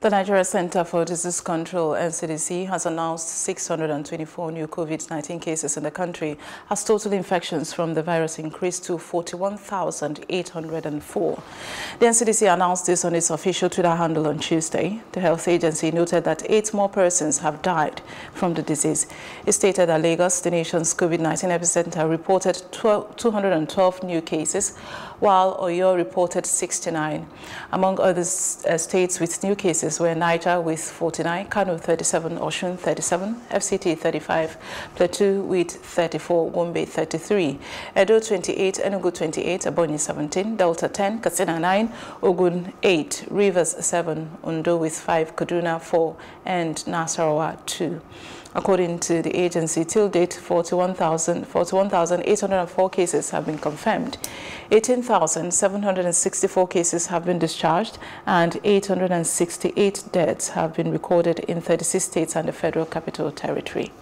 The Nigeria Center for Disease Control, NCDC, has announced 624 new COVID-19 cases in the country as total infections from the virus increased to 41,804. The NCDC announced this on its official Twitter handle on Tuesday. The health agency noted that eight more persons have died from the disease. It stated that Lagos, the nation's COVID-19 epicenter, reported 12, 212 new cases, while Oyo reported 69. Among other uh, states with new cases were Niger with 49, Kano 37, Osun 37, FCT 35, Plateau with 34, Gombe 33, Edo 28, Enugu 28, Ebonyi 17, Delta 10, Katsina 9, Ogun 8, Rivers 7, Ondo with 5, Kaduna 4, and Nasarawa 2. According to the agency, till date, 41,804 cases have been confirmed. 18,764 cases have been discharged and 868 Eight deaths have been recorded in 36 states and the Federal Capital Territory.